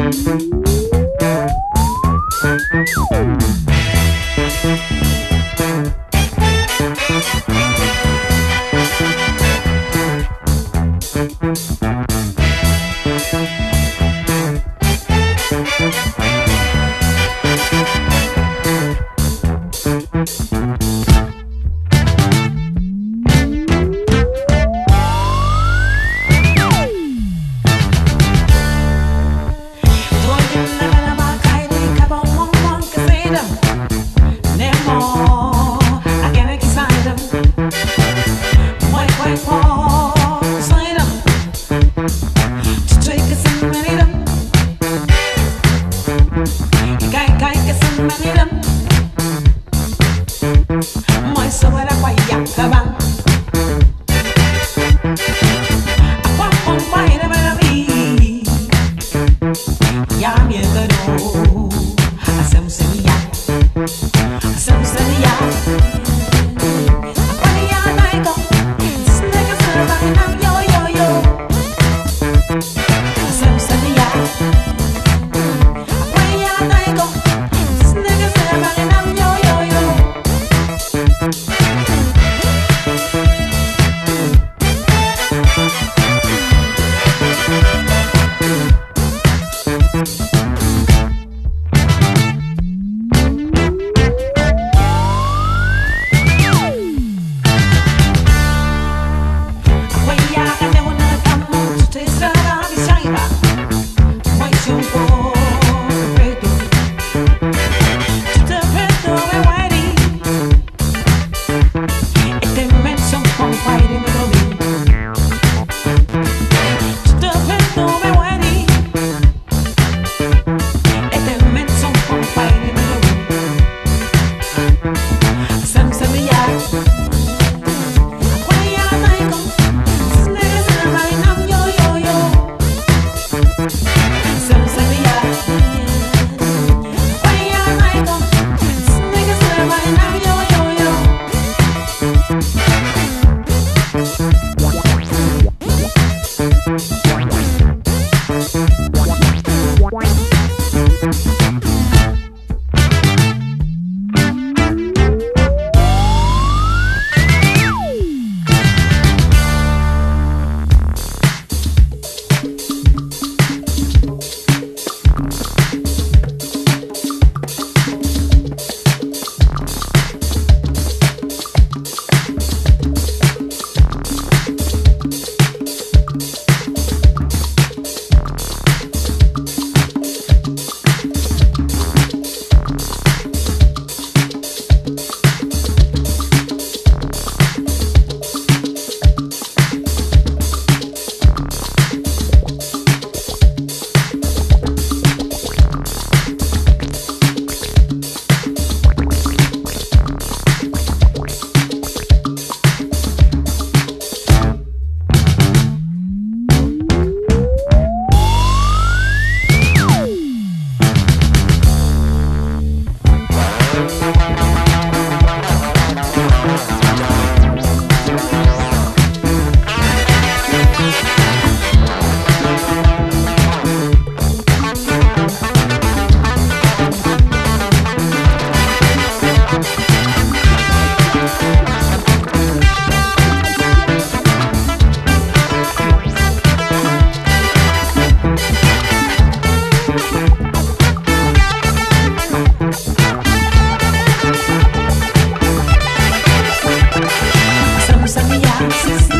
Thank This is